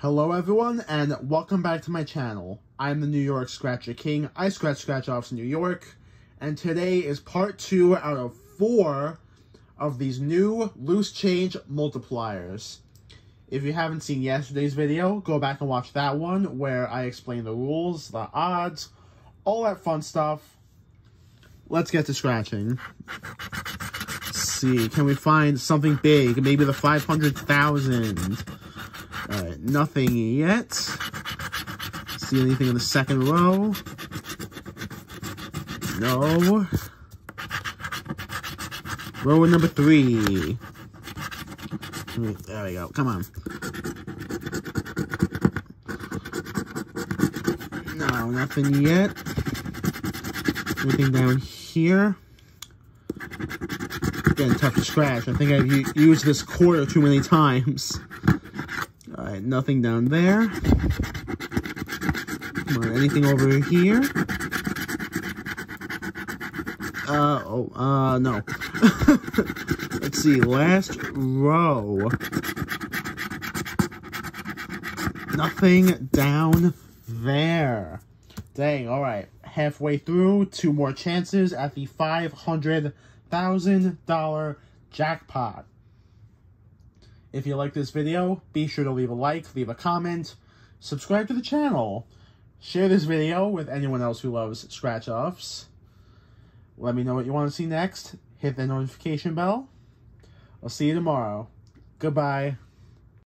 Hello everyone and welcome back to my channel. I'm the New York Scratcher King. I scratch scratch offs in New York and today is part 2 out of 4 of these new loose change multipliers. If you haven't seen yesterday's video, go back and watch that one where I explain the rules, the odds, all that fun stuff. Let's get to scratching. Let's see, can we find something big? Maybe the 500,000. Nothing yet. See anything in the second row? No. Row number three. Hmm, there we go. Come on. No, nothing yet. Anything down here? Getting tough to scratch. I think I've used this quarter too many times. Alright, nothing down there. Come on, anything over here? Uh, oh, uh, no. Let's see, last row. Nothing down there. Dang, alright. Halfway through, two more chances at the $500,000 jackpot. If you like this video, be sure to leave a like, leave a comment, subscribe to the channel, share this video with anyone else who loves scratch-offs. Let me know what you want to see next. Hit the notification bell. I'll see you tomorrow. Goodbye.